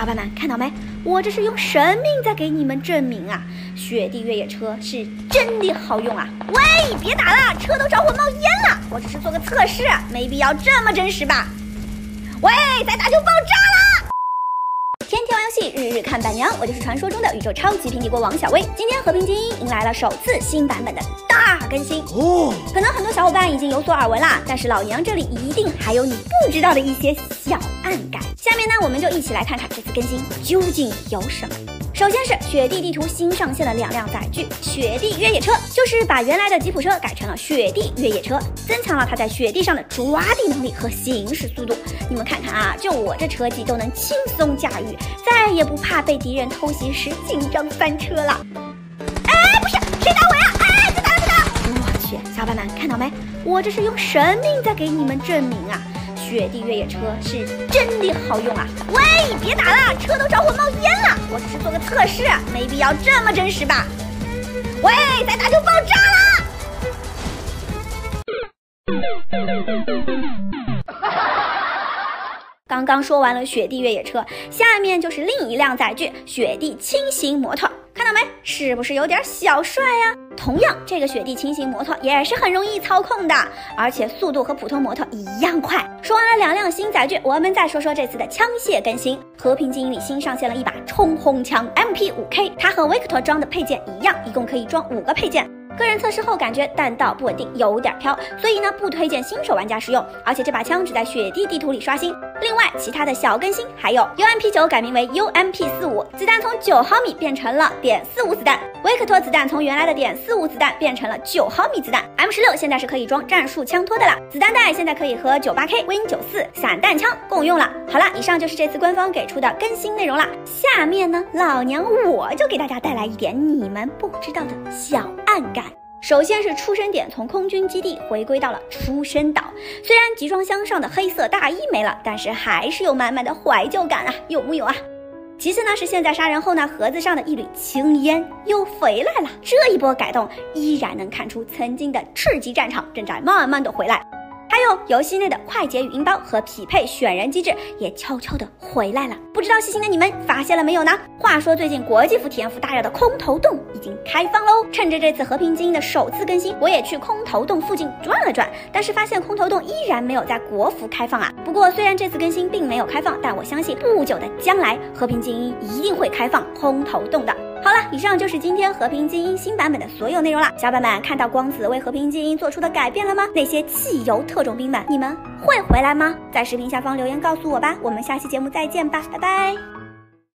老板们看到没？我这是用生命在给你们证明啊！雪地越野车是真的好用啊！喂，别打了，车都着火冒烟了！我只是做个测试，没必要这么真实吧？喂，再打就爆！日日看板娘，我就是传说中的宇宙超级平底锅王小薇。今天和平精英迎来了首次新版本的大更新哦，可能很多小伙伴已经有所耳闻啦，但是老娘这里一定还有你不知道的一些小暗感。下面呢，我们就一起来看看这次更新究竟有什么。首先是雪地地图新上线了两辆载具，雪地越野车就是把原来的吉普车改成了雪地越野车，增强了它在雪地上的抓地能力和行驶速度。你们看看啊，就我这车技都能轻松驾驭，再也不怕被敌人偷袭时紧张翻车了。哎，不是，谁打我呀？哎，别打了，别打！我去，小伙伴们看到没？我这是用生命在给你们证明啊！雪地越野车是真的好用啊！喂，别打了，车都着火冒烟了！我只是做个测试，没必要这么真实吧？喂，再打就爆炸了！刚刚说完了雪地越野车，下面就是另一辆载具——雪地轻型摩托。看到没？是不是有点小帅呀？同样，这个雪地轻型摩托也是很容易操控的，而且速度和普通摩托一样快。说完了两辆新载具，我们再说说这次的枪械更新。和平精英里新上线了一把冲锋枪 MP5K，它和维克托装的配件一样，一共可以装五个配件。个人测试后感觉弹道不稳定，有点飘，所以呢不推荐新手玩家使用。而且这把枪只在雪地地图里刷新。另外，其他的小更新还有：UMP 九改名为 UMP 四五，子弹从九毫米变成了点四五子弹；维克托子弹从原来的点四五子弹变成了九毫米子弹；M 十六现在是可以装战术枪托的了；子弹带现在可以和九八 K Win 九四散弹枪共用了。好了，以上就是这次官方给出的更新内容了。下面呢，老娘我就给大家带来一点你们不知道的小暗感。首先是出生点从空军基地回归到了出生岛，虽然集装箱上的黑色大衣没了，但是还是有满满的怀旧感啊，有木有啊？其次呢是现在杀人后呢，盒子上的一缕青烟又回来了，这一波改动依然能看出曾经的赤级战场正在慢慢的回来。还有游戏内的快捷语音包和匹配选人机制也悄悄的回来了，不知道细心的你们发现了没有呢？话说最近国际服体验服大热的空投洞已经开放喽，趁着这次和平精英的首次更新，我也去空投洞附近转了转，但是发现空投洞依然没有在国服开放啊。不过虽然这次更新并没有开放，但我相信不久的将来和平精英一定会开放空投洞的。好了，以上就是今天和平精英新版本的所有内容了。小伙伴们看到光子为和平精英做出的改变了吗？那些汽油特种兵们，你们会回来吗？在视频下方留言告诉我吧。我们下期节目再见吧，拜拜。